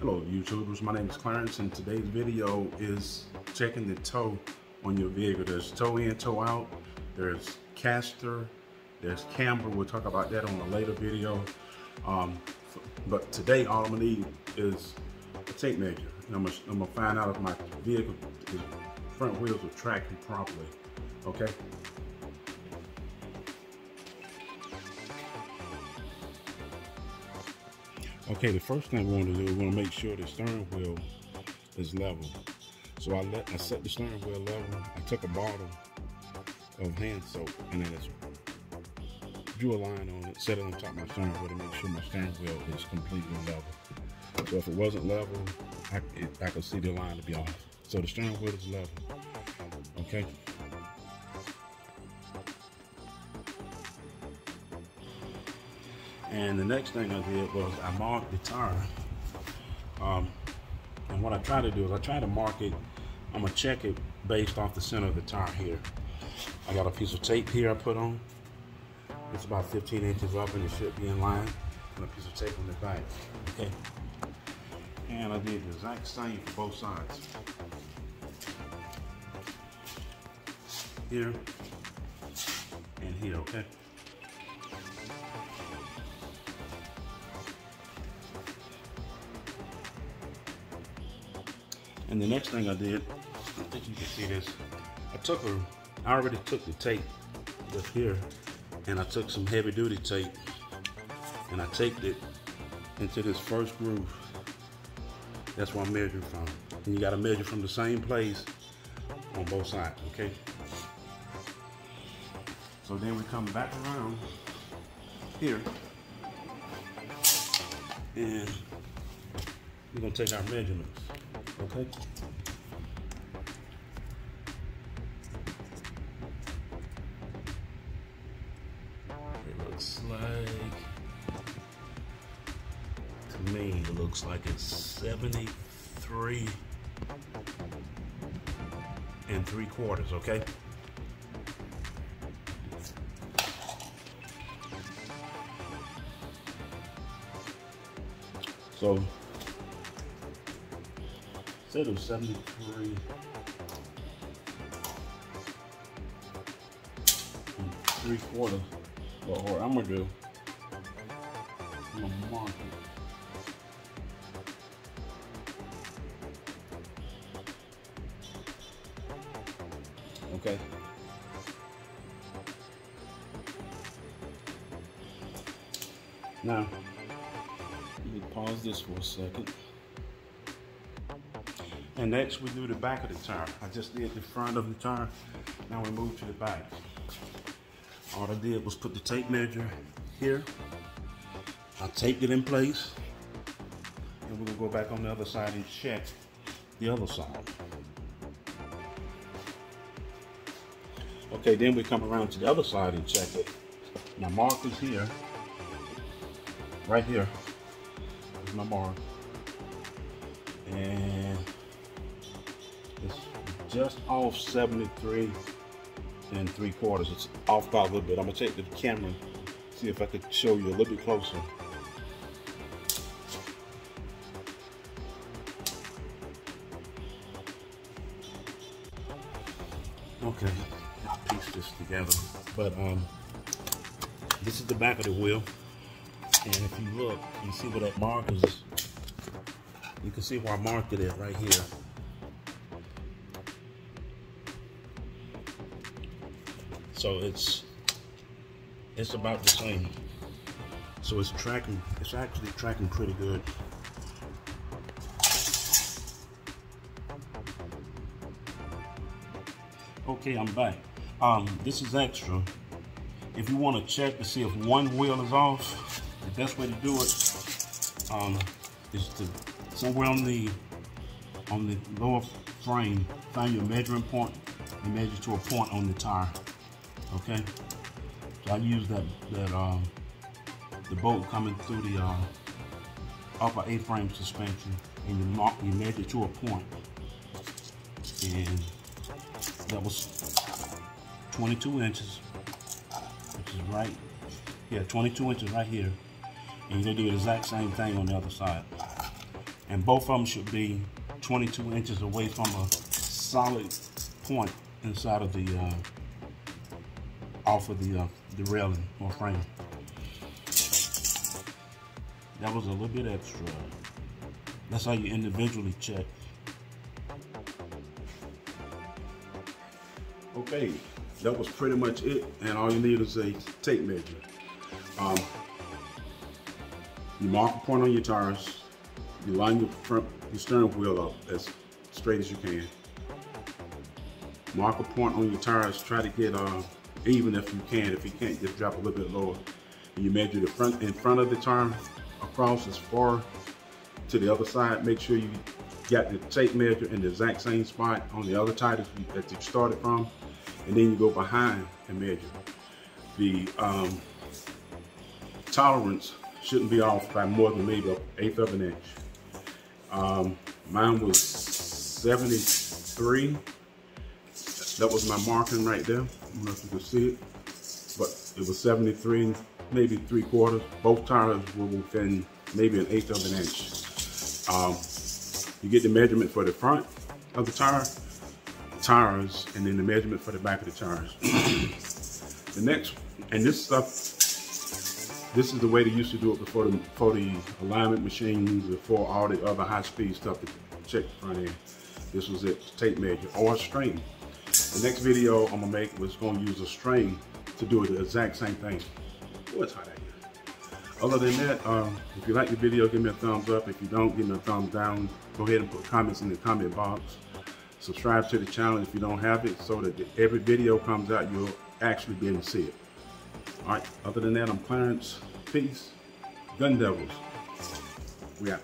Hello YouTubers, my name is Clarence and today's video is checking the toe on your vehicle. There's toe in, toe out, there's caster, there's camber. We'll talk about that on a later video. Um, but today all I'm gonna need is a tape measure. And I'm gonna, I'm gonna find out if my vehicle, front wheels are tracking properly, okay? Okay, the first thing we want to do, we want to make sure the steering wheel is level. So I let I set the steering wheel level. I took a bottle of hand soap and then I drew a line on it, set it on top of my steering wheel to make sure my steering wheel is completely level. So if it wasn't level, I, it, I could see the line to be off. So the steering wheel is level. Okay. And the next thing I did was I marked the tire. Um, and what I try to do is I try to mark it, I'm gonna check it based off the center of the tire here. I got a piece of tape here I put on. It's about 15 inches up and it should be in line. And a piece of tape on the back, okay? And I did the exact same for both sides. Here and here, okay? And the next thing I did, I think you can see this, I took a, I already took the tape that's here, and I took some heavy duty tape, and I taped it into this first groove. That's where I'm measuring from. And you gotta measure from the same place on both sides, okay? So then we come back around here, and we're gonna take our measurements. Okay. It looks like, to me, it looks like it's 73 and three quarters, okay? So It was 73. Three quarters. But what I'm gonna do, I'm gonna mark it. Okay. Now, let me pause this for a second. And next we do the back of the tire. I just did the front of the tire. Now we move to the back. All I did was put the tape measure here. I taped it in place. And we're gonna go back on the other side and check the other side. Okay, then we come around to the other side and check it. My mark is here. Right here my mark. And it's just off 73 and three quarters. It's off by a little bit. I'm gonna take the camera, see if I could show you a little bit closer. Okay, I'll piece this together. But um, this is the back of the wheel. And if you look, you see where that mark is. You can see where I marked it at right here. So it's it's about the same. So it's tracking, it's actually tracking pretty good. Okay, I'm back. Um, this is extra. If you want to check to see if one wheel is off, the best way to do it um, is to somewhere on the on the lower frame, find your measuring point and measure to a point on the tire. Okay, so I use that that um, the bolt coming through the uh, upper A-frame suspension, and you mark you measure to a point. and that was 22 inches, which is right, yeah, 22 inches right here, and you're gonna do the exact same thing on the other side. And both of them should be 22 inches away from a solid point inside of the, uh, off of the, uh, the railing or frame. That was a little bit extra. That's how you individually check. Okay, that was pretty much it. And all you need is a tape measure. Um, you mark a point on your tires. You line your front, your steering wheel up as straight as you can. Mark a point on your tires. Try to get uh, even if you can. If you can't, just drop a little bit lower. And you measure the front in front of the tire across as far to the other side. Make sure you got the tape measure in the exact same spot on the other tire that you started from. And then you go behind and measure. The um, tolerance shouldn't be off by more than maybe an eighth of an inch. Um, mine was 73. That was my marking right there. I don't know if you can see it, but it was 73, maybe three quarters. Both tires were within maybe an eighth of an inch. Um, you get the measurement for the front of the tire, tires, and then the measurement for the back of the tires. the next, and this stuff this is the way they used to do it before the, before the alignment machines, before all the other high-speed stuff to check the front end. This was it, tape measure or string. The next video I'm gonna make was gonna use a string to do the exact same thing. What's hot out here? Other than that, um, if you like the video, give me a thumbs up. If you don't, give me a thumbs down. Go ahead and put comments in the comment box. Subscribe to the channel if you don't have it so that every video comes out, you'll actually be able to see it. All right, other than that, I'm Clarence. Peace. Gun Devils. We out.